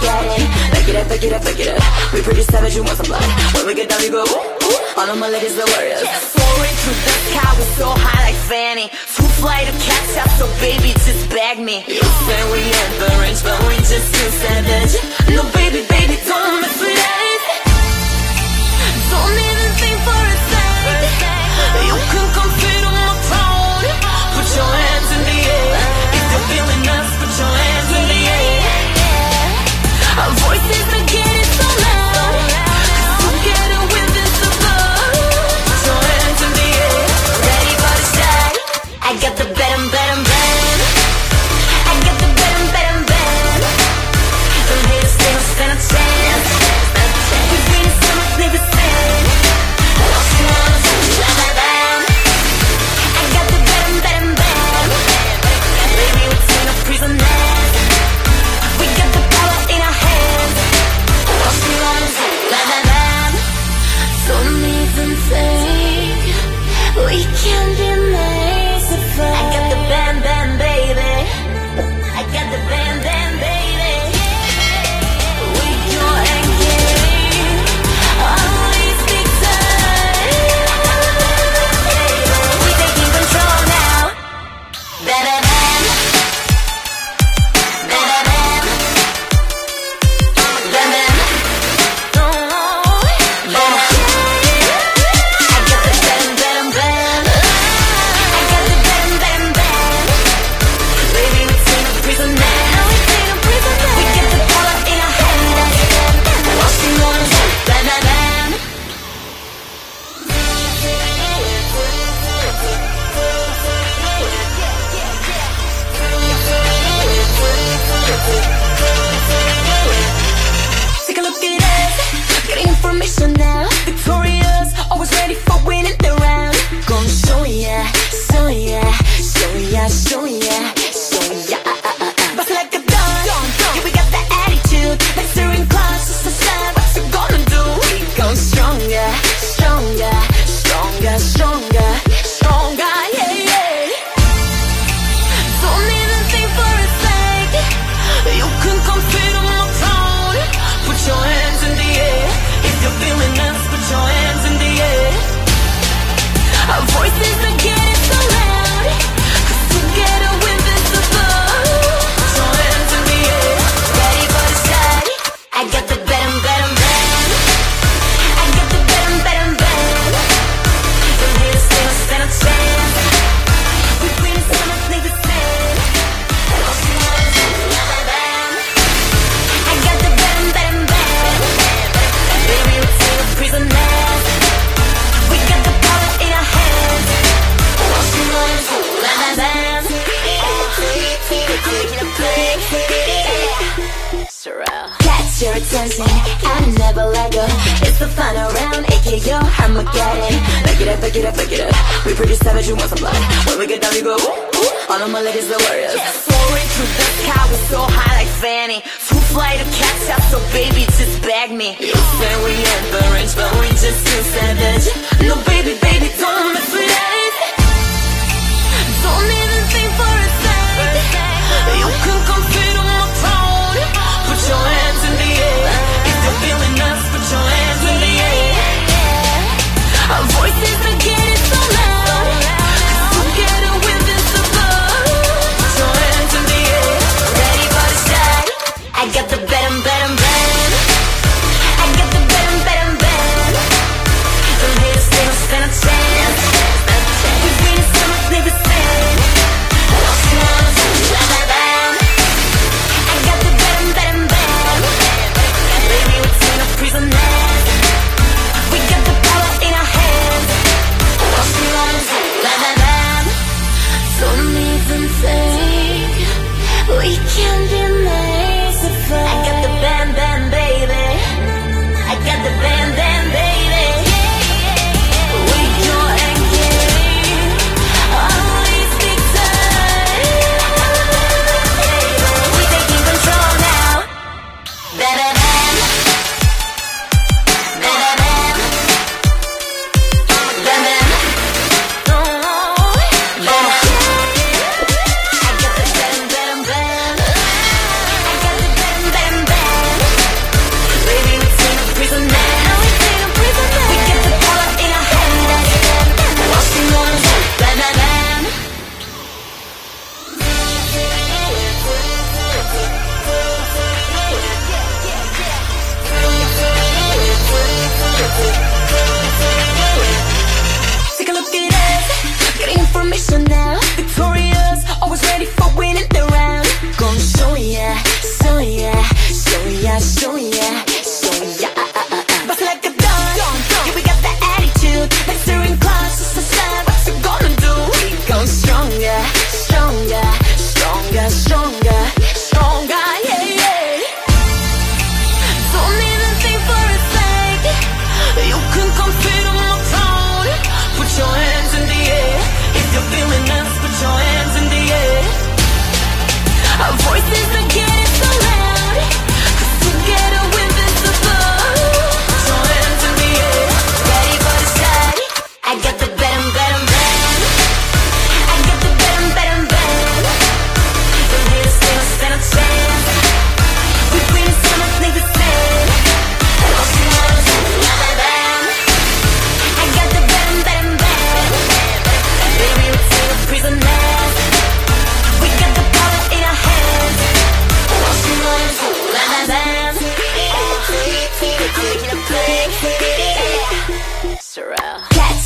Get it Back it up, back it up, back it up We pretty savage, you want some blood When we get down, we go ooh. All of my ladies are warriors Soaring through the sky, we so high like Fanny Too flight to catch up, so baby, just bag me You say we at the range, but we just too savage No, baby, baby, don't mess with us Don't even think for a second You can come sit on my throne Put your hands in the air If you're feeling us person I never let go. It's the final round, aka Armageddon Back it up, back it up, back it up. We pretty savage, You want some blood. When we get down, we go ooh, ooh. All of my ladies are warriors. Soaring through the sky, we so high like Fanny. Too fly to catch up, so baby, just bag me. You say we at the range, but we just too savage. No, baby, baby, don't mess with us Don't even think for a second. You can come mission now.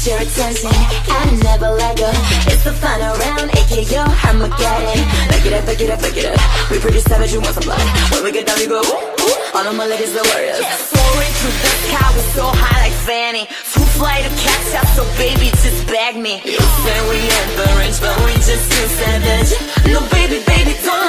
your attention. I never let go. It's the final round, aka Armageddon Back it up, back it up, back it up. We pretty savage, You want some blood. When we get down, we go ooh, All of my ladies are warriors. Soaring through the sky, we so high like Fanny. Too fly to catch up, so baby, just bag me. You say we average, but we just too savage. No, baby, baby, don't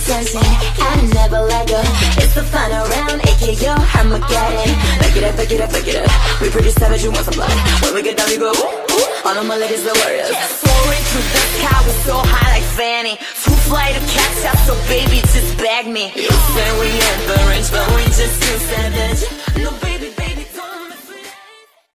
attention I never let go. It's the final round, aka Armageddon Back it. Up, back it up, back it up. We pretty savage, you want some blood. When we get down, we go ooh, ooh. All of my ladies are warriors. Soaring through the sky, we so high like Fanny. Too fly to catch up, so baby, just bag me. You say we ain't the range, but we just too savage. No, baby.